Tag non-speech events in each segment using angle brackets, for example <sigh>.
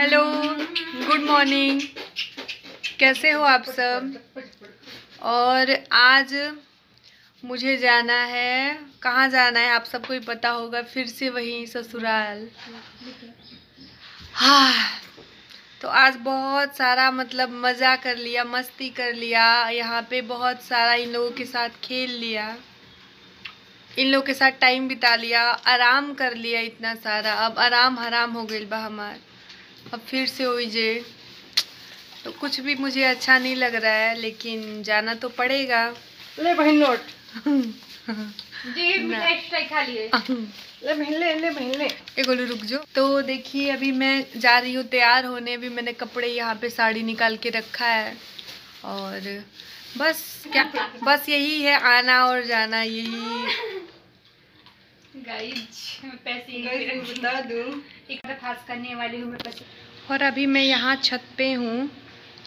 Hello, good morning. कैसे हो आप सब? और आज मुझे जाना है। कहाँ जाना है? आप सबको ही पता होगा, फिर से वही ससुराल। हाँ तो आज बहुत सारा मतलब मज़ा कर लिया, मस्ती कर लिया, यहाँ पे बहुत सारा इन लोगों के साथ खेल लिया, इन लोगों के साथ टाइम बिता लिया, आराम कर लिया इतना सारा। अब आराम हराम हो गई बा हमार। अब फिर से हो तो कुछ भी मुझे अच्छा नहीं लग रहा है, लेकिन जाना तो पड़ेगा। ले बहन नोट जी खा ले ले ले ले। ए रुक जाओ। तो देखिए अभी मैं जा रही हूँ तैयार होने। अभी मैंने कपड़े यहाँ पे साड़ी निकाल के रखा है। और बस क्या बस यही है आना और जाना यही। बता दूँ। एक खास करने वाली हूँ मैं और अभी मैं यहाँ छत पे हूँ।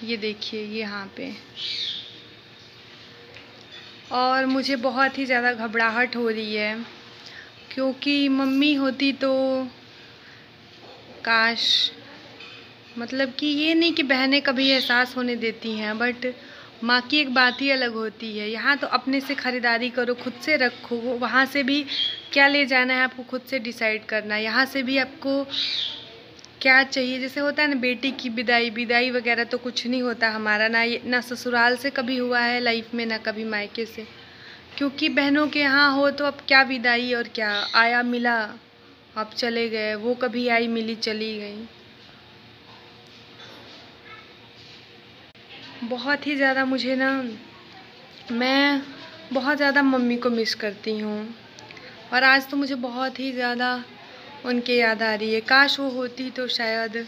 ये देखिए यहाँ पे। और मुझे बहुत ही ज़्यादा घबराहट हो रही है, क्योंकि मम्मी होती तो काश मतलब कि ये नहीं कि बहनें कभी एहसास होने देती हैं बट माँ की एक बात ही अलग होती है, यहाँ तो अपने से ख़रीदारी करो, खुद से रखो वहाँ से भी क्या ले जाना है आपको खुद से डिसाइड करना है यहाँ से भी आपको क्या चाहिए? जैसे होता है ना, बेटी की विदाई विदाई वगैरह तो कुछ नहीं होता हमारा, ना ये, ना ससुराल से कभी हुआ है लाइफ में, ना कभी मायके से। क्योंकि बहनों के यहाँ हो तो अब क्या विदाई और क्या? आया, मिला, अब चले गए, वो कभी आई, मिली, चली गई। बहुत ही ज़्यादा मुझे ना, मैं बहुत ज़्यादा मम्मी को मिस करती हूँ। और आज तो मुझे बहुत ही ज़्यादा उनकी याद आ रही है। काश वो होती तो शायद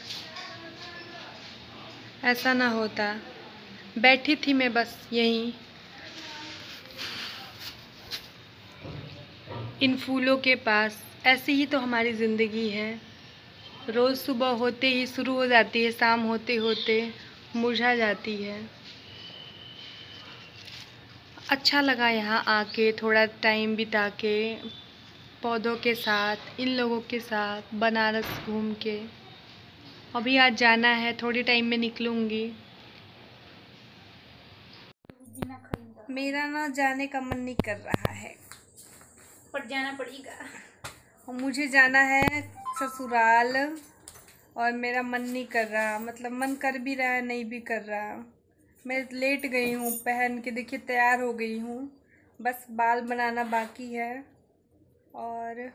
ऐसा ना होता। बैठी थी मैं बस यहीं। इन फूलों के पास ऐसी ही तो हमारी ज़िंदगी है। रोज़ सुबह होते ही शुरू हो जाती है, शाम होते होते मुरझा जाती है। अच्छा लगा यहाँ आके, थोड़ा टाइम बिता के। पौधों के साथ इन लोगों के साथ बनारस घूम के। अभी आज जाना है थोड़ी टाइम में निकलूँगी। मेरा ना जाने का मन नहीं कर रहा है। पर जाना पड़ेगा। और मुझे जाना है ससुराल और मेरा मन नहीं कर रहा। मतलब मन कर भी रहा है नहीं भी कर रहा। मैं लेट गई हूँ पहन के देखिए तैयार हो गई हूँ। बस बाल बनाना बाकी है। और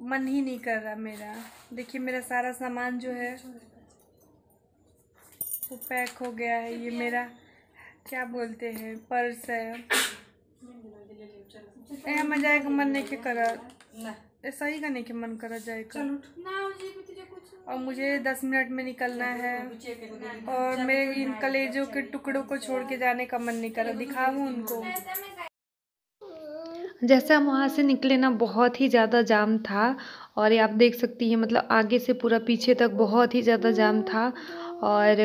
मन ही नहीं कर रहा मेरा। देखिए मेरा सारा सामान जो है वो पैक हो गया है। ये मेरा क्या बोलते हैं पर्स है। ए हमें जाए का मन नहीं के करा ऐसा ही का नहीं के मन करा जाएगा और मुझे दस मिनट में निकलना है। और मेरे इन कलेजों के टुकड़ों को छोड़ के जाने का मन नहीं करा दिखाऊँ उनको। जैसे हम वहाँ से निकले ना, बहुत ही ज़्यादा जाम था और ये आप देख सकती हैं मतलब आगे से पूरा पीछे तक बहुत ही ज़्यादा जाम था और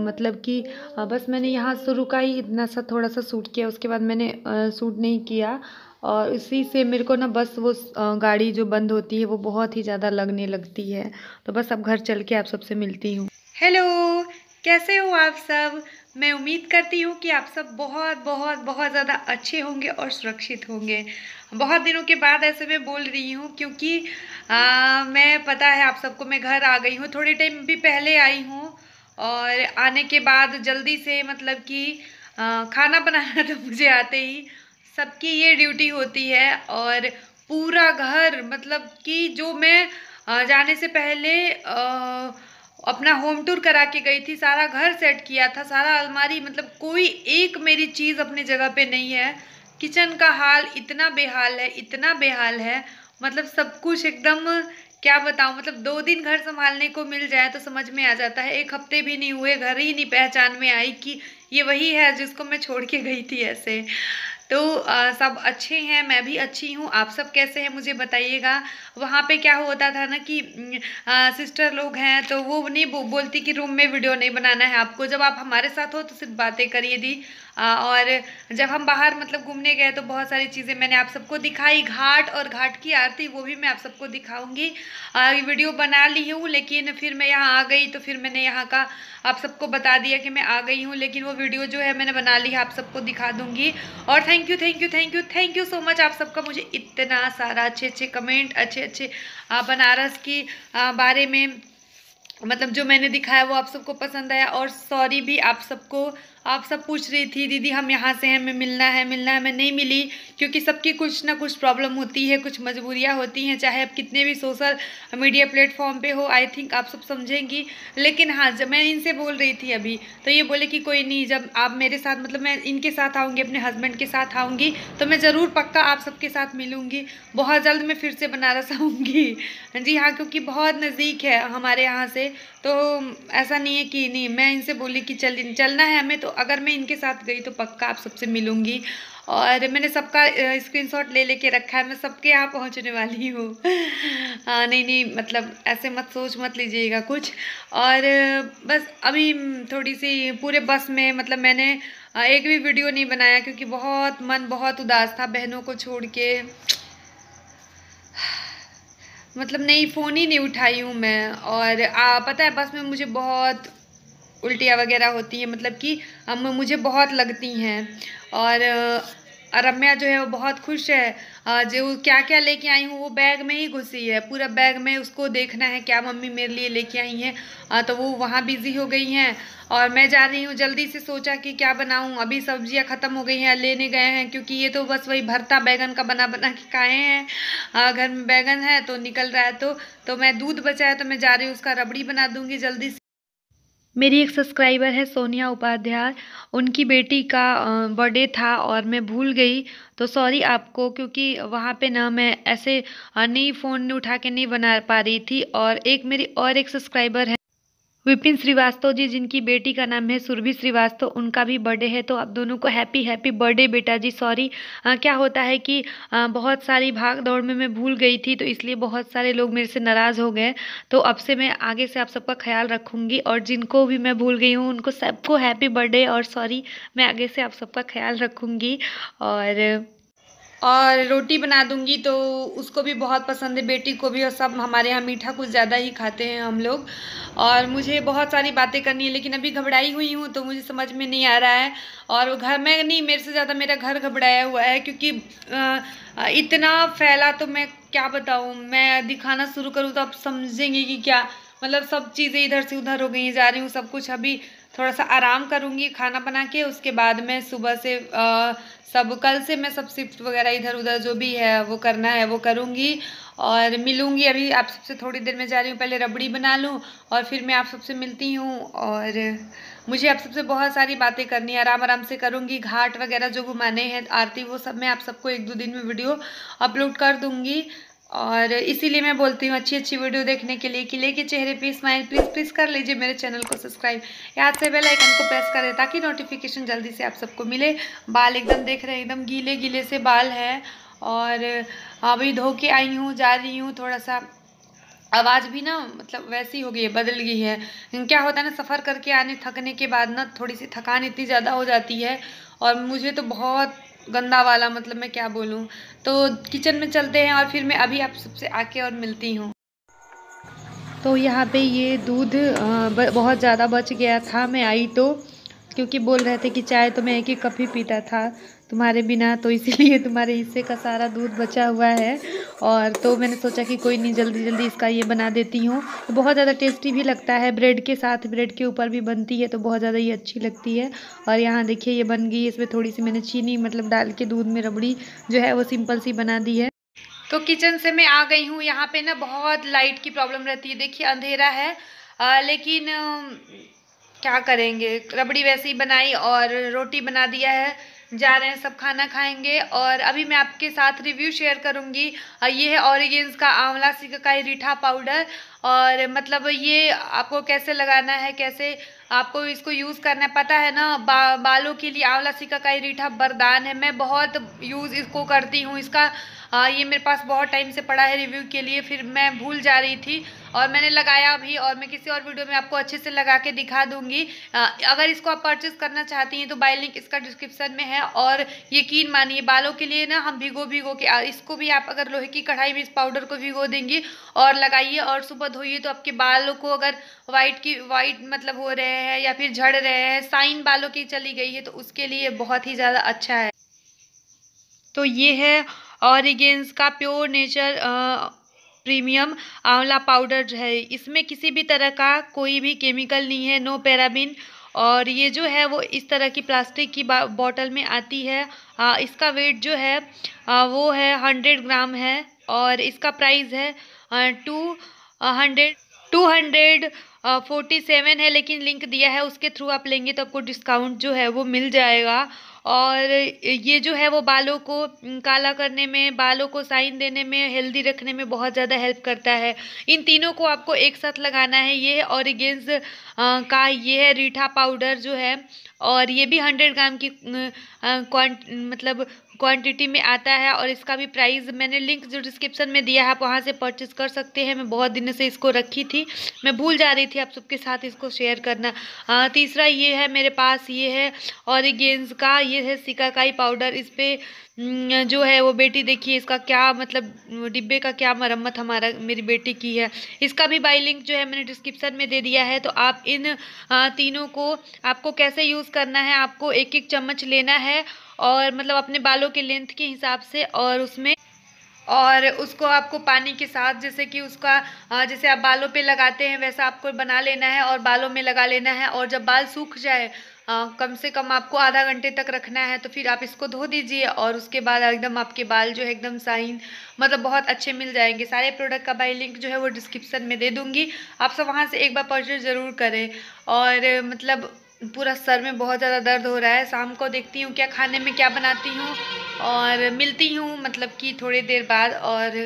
मतलब कि बस मैंने यहाँ से रुका ही इतना सा थोड़ा सा सूट किया, उसके बाद मैंने सूट नहीं किया और इसी से मेरे को ना बस वो गाड़ी जो बंद होती है वो बहुत ही ज़्यादा लगने लगती है। तो बस अब घर चल के आप सबसे मिलती हूँ। हेलो, कैसे हो आप सब? मैं उम्मीद करती हूँ कि आप सब बहुत बहुत बहुत ज़्यादा अच्छे होंगे और सुरक्षित होंगे। बहुत दिनों के बाद ऐसे मैं बोल रही हूँ क्योंकि आ, मैं पता है आप सबको मैं घर आ गई हूँ। थोड़े टाइम भी पहले आई हूँ और आने के बाद जल्दी से मतलब कि खाना बनाना <laughs> तो मुझे आते ही सबकी ये ड्यूटी होती है और पूरा घर मतलब कि जो मैं जाने से पहले आ, अपना होम टूर करा के गई थी, सारा घर सेट किया था, सारा अलमारी मतलब कोई एक मेरी चीज़ अपनी जगह पे नहीं है। किचन का हाल इतना बेहाल है, इतना बेहाल है मतलब सब कुछ एकदम, क्या बताऊँ मतलब दो दिन घर संभालने को मिल जाए तो समझ में आ जाता है। एक हफ़्ते भी नहीं हुए, घर ही नहीं पहचान में आई कि ये वही है जिसको मैं छोड़ के गई थी ऐसे। तो आ, सब अच्छे हैं मैं भी अच्छी हूँ आप सब कैसे हैं मुझे बताइएगा। वहाँ पे क्या होता था ना कि आ, सिस्टर लोग हैं तो वो नहीं बो, बोलती कि रूम में वीडियो नहीं बनाना है आपको जब आप हमारे साथ हो तो सिर्फ़ बातें करिए दी। और जब हम बाहर मतलब घूमने गए तो बहुत सारी चीज़ें मैंने आप सबको दिखाई, घाट और घाट की आरती, वो भी मैं आप सबको दिखाऊँगी। वीडियो बना ली हूँ, लेकिन फिर मैं यहाँ आ गई तो फिर मैंने यहाँ का आप सबको बता दिया कि मैं आ गई हूँ, लेकिन वो वीडियो जो है मैंने बना ली है, आप सबको दिखा दूँगी। और thank you thank you thank you thank you so much आप सबका मुझे इतना सारा अच्छे अच्छे कमेंट अच्छे अच्छे बनारस की बारे में मतलब जो मैंने दिखाया वो आप सबको पसंद आया। और सॉरी भी आप सबको आप सब पूछ रही थी, दीदी, हम यहाँ से हैं, हमें मिलना है मिलना है। मैं नहीं मिली, क्योंकि सबकी कुछ ना कुछ प्रॉब्लम होती है, कुछ मजबूरियाँ होती हैं, चाहे आप कितने भी सोशल मीडिया प्लेटफॉर्म पे हो आई थिंक आप सब समझेंगी। लेकिन हाँ जब मैं इनसे बोल रही थी अभी तो ये बोले कि कोई नहीं, जब आप मेरे साथ मतलब मैं इनके साथ आऊँगी, अपने हस्बैंड के साथ आऊँगी तो मैं ज़रूर पक्का आप सबके साथ मिलूँगी। बहुत जल्द मैं फिर से बनारस <laughs> आऊँगी। जी हाँ क्योंकि बहुत नज़दीक है हमारे यहाँ से तो ऐसा नहीं है कि नहीं, मैं इनसे बोली कि चल, चलना है हमें तो अगर मैं इनके साथ गई तो पक्का आप सबसे मिलूँगी। और मैंने सबका स्क्रीनशॉट ले लेके रखा है मैं सबके यहाँ पहुँचने वाली हूँ। हाँ नहीं नहीं मतलब ऐसे मत सोच मत लीजिएगा कुछ। और बस अभी थोड़ी सी पूरे बस में मतलब मैंने एक भी वीडियो नहीं बनाया क्योंकि बहुत मन बहुत उदास था बहनों को छोड़ के। मतलब नहीं फ़ोन ही नहीं उठाई हूँ मैं। और आ, पता है बस में मुझे बहुत उल्टियाँ वगैरह होती हैं मतलब कि हम, मुझे बहुत लगती हैं। और रम्या जो है वो बहुत खुश है। जो क्या क्या लेके आई हूँ, वो बैग में ही घुसी है। पूरा बैग में उसको देखना है, क्या मम्मी मेरे लिए लेके आई हैं। तो वो वहाँ बिज़ी हो गई हैं। और मैं जा रही हूँ, जल्दी से सोचा कि क्या बनाऊँ। अभी सब्ज़ियाँ ख़त्म हो गई हैं, लेने गए हैं, क्योंकि ये तो बस वही भरता बैगन का बना बना के खाए हैं। घर में बैगन है तो निकल रहा है तो तो मैं दूध बचा है तो मैं जा रही हूँ, उसका रबड़ी बना दूँगी जल्दी मेरी एक सब्सक्राइबर है, सोनिया उपाध्याय। उनकी बेटी का बर्थडे था और मैं भूल गई। तो सॉरी आपको, क्योंकि वहाँ पे ना मैं ऐसे नहीं फ़ोन उठा के नहीं बना पा रही थी। और एक मेरी और एक सब्सक्राइबर है। विपिन श्रीवास्तव जी जिनकी बेटी का नाम है सुरभि श्रीवास्तव उनका भी बर्थडे है तो आप दोनों को हैप्पी हैप्पी बर्थडे बेटा जी सॉरी क्या होता है कि आ, बहुत सारी भाग दौड़ में मैं भूल गई थी तो इसलिए बहुत सारे लोग मेरे से नाराज़ हो गए। तो अब से मैं आगे से आप सबका ख्याल रखूँगी और जिनको भी मैं भूल गई हूँ उनको सबको हैप्पी बर्थडे और सॉरी मैं आगे से आप सबका ख्याल रखूँगी और और रोटी बना दूँगी तो उसको भी बहुत पसंद है बेटी को भी और सब हमारे यहाँ मीठा कुछ ज़्यादा ही खाते हैं हम लोग। और मुझे बहुत सारी बातें करनी है लेकिन अभी घबराई हुई हूँ तो मुझे समझ में नहीं आ रहा है। और घर में नहीं मेरे से ज़्यादा मेरा घर घबराया हुआ है क्योंकि इतना फैला तो मैं क्या बताऊँ? मैं दिखाना शुरू करूँ तो आप समझेंगे कि क्या मतलब सब चीज़ें इधर से उधर हो गई हैं जा रही हूँ सब कुछ अभी थोड़ा सा आराम करूँगी खाना बना के। उसके बाद मैं सुबह से आ, सब, कल से मैं सब शिफ्ट वगैरह इधर उधर जो भी है, वो करना है, वो करूँगी। और मिलूँगी अभी, आप सबसे थोड़ी देर में जा रही हूँ, पहले रबड़ी बना लूँ, और फिर मैं आप सबसे मिलती हूँ। और मुझे आप सबसे बहुत सारी बातें करनी है, आराम आराम से करूँगी, घाट वगैरह जो घुमाने हैं, आरती, वो सब मैं आप सबको एक दो दिन में वीडियो अपलोड कर दूँगी। और इसीलिए मैं बोलती हूँ अच्छी अच्छी वीडियो देखने के लिए किले के चेहरे पे स्माइल प्लीज़ प्लीज़ कर लीजिए मेरे चैनल को सब्सक्राइब याद से बेल आइकन को प्रेस करें ताकि नोटिफिकेशन जल्दी से आप सबको मिले। बाल एकदम देख रहे हैं, एकदम गीले गीले से बाल हैं और अभी धो के आई हूँ, जा रही हूँ थोड़ा सा आवाज़ भी ना मतलब वैसी हो गई है, बदल गई है। क्या होता है ना, सफ़र करके आने, थकने के बाद ना थोड़ी सी थकान इतनी ज़्यादा हो जाती है और मुझे तो बहुत गंदा वाला मतलब मैं क्या बोलूँ? तो किचन में चलते हैं और फिर मैं अभी आप सबसे आके और मिलती हूँ। तो यहाँ पे ये दूध बहुत ज़्यादा बच गया था, मैं आई तो। क्योंकि बोल रहे थे कि चाय तो मैं एक ही कप ही पीता था तुम्हारे बिना तो इसीलिए तुम्हारे हिस्से का सारा दूध बचा हुआ है। और तो मैंने सोचा कि कोई नहीं, जल्दी जल्दी इसका ये बना देती हूँ। तो बहुत ज़्यादा टेस्टी भी लगता है। ब्रेड के साथ, ब्रेड के ऊपर भी बनती है तो बहुत ज़्यादा ये अच्छी लगती है। और यहाँ देखिए, ये बन गई, इसमें थोड़ी सी मैंने चीनी मतलब डाल के दूध में रबड़ी जो है, वो सिंपल सी बना दी है। तो किचन से मैं आ गई हूँ। यहाँ पे ना बहुत लाइट की प्रॉब्लम रहती है। देखिए, अंधेरा है। लेकिन क्या करेंगे? रबड़ी वैसे ही बनाई और रोटी बना दिया है। जा रहे हैं सब खाना खाएँगे और अभी मैं आपके साथ रिव्यू शेयर करूँगी। ये है ऑरिगेंस का आंवला सिकाई रीठा पाउडर और मतलब ये आपको कैसे लगाना है कैसे आपको इसको यूज़ करना है पता है ना? बा, बालों के लिए आंवला सिकाकाई रीठा वरदान है। मैं बहुत यूज़ इसको करती हूँ। इसका आ, ये मेरे पास बहुत टाइम से पड़ा है रिव्यू के लिए फिर मैं भूल जा रही थी और मैंने लगाया भी और मैं किसी और वीडियो में आपको अच्छे से लगा के दिखा दूँगी। आ, अगर इसको आप परचेज करना चाहती हैं तो बाई लिंक इसका डिस्क्रिप्शन में है और यकीन मानिए बालों के लिए ना हम भिगो भिगो के इसको भी आप अगर लोहे की कढ़ाई में इस पाउडर को भिगो देंगी और लगाइए और सुबह धोइए तो आपके बालों को अगर वाइट की वाइट मतलब हो रहे हैं या फिर झड़ रहे हैं साइन बालों की चली गई है तो उसके लिए बहुत ही ज़्यादा अच्छा है। तो ये है ऑरिगेंस का pure nature premium amla powder है। इसमें किसी भी तरह का कोई भी केमिकल नहीं है नो पैराबिन और ये जो है वो इस तरह की प्लास्टिक की बॉटल में आती है। आ, इसका वेट जो है आ, वो है हंड्रेड ग्राम है। और इसका प्राइस है two hundred two hundred forty seven है। लेकिन लिंक दिया है उसके थ्रू आप लेंगे तो आपको डिस्काउंट जो है वो मिल जाएगा। और ये जो है वो बालों को काला करने में, बालों को साइन देने में, हेल्दी रखने में बहुत ज़्यादा हेल्प करता है। इन तीनों को आपको एक साथ लगाना है। ये ऑरिगेंस का ये है रीठा पाउडर जो है, और ये भी हंड्रेड ग्राम की क्वान मतलब क्वांटिटी में आता है और इसका भी प्राइस मैंने लिंक जो डिस्क्रिप्शन में दिया है आप वहाँ से परचेज़ कर सकते हैं। मैं बहुत दिनों से इसको रखी थी। मैं भूल जा रही थी आप सबके साथ इसको शेयर करना। आ, तीसरा ये है मेरे पास ये है ऑरिगेंस का ये है सिकाकाई पाउडर इस पर जो है वो बेटी देखिए इसका क्या मतलब डिब्बे का क्या मरम्मत हमारा मेरी बेटी की है। इसका भी बाई लिंक जो है मैंने डिस्क्रिप्शन में दे दिया है। तो आप इन तीनों को आपको कैसे यूज़ करना है आपको एक एक चम्मच लेना है और मतलब अपने बालों के लेंथ के हिसाब से और उसमें और उसको आपको पानी के साथ जैसे कि उसका जैसे आप बालों पे लगाते हैं वैसा आपको बना लेना है और बालों में लगा लेना है और जब बाल सूख जाए कम से कम आपको आधा घंटे तक रखना है तो फिर आप इसको धो दीजिए और उसके बाद एकदम आपके बाल जो है एकदम साइन मतलब बहुत अच्छे मिल जाएँगे। सारे प्रोडक्ट का बाई लिंक जो है वो डिस्क्रिप्शन में दे दूँगी। आप सब वहाँ से एक बार परचेज ज़रूर करें और मतलब पूरा सर में बहुत ज़्यादा दर्द हो रहा है। शाम को देखती हूँ क्या खाने में क्या बनाती हूँ और मिलती हूँ मतलब कि थोड़ी देर बाद और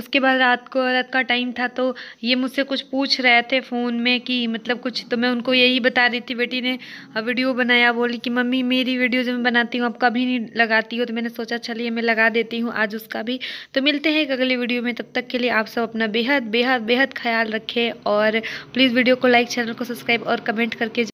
उसके बाद रात को, रात का टाइम था तो ये मुझसे कुछ पूछ रहे थे फ़ोन में कि मतलब कुछ तो मैं उनको यही बता रही थी, बेटी ने वीडियो बनाया। बोली कि, मम्मी, मेरी वीडियो जो मैं बनाती हूँ आप कभी नहीं लगाती हो। तो मैंने सोचा, चलिए मैं लगा देती हूँ आज उसका भी। तो मिलते हैं एक अगली वीडियो में। तब तक के लिए आप सब अपना बेहद बेहद बेहद ख्याल रखें और प्लीज़ वीडियो को लाइक चैनल को सब्सक्राइब और कमेंट करके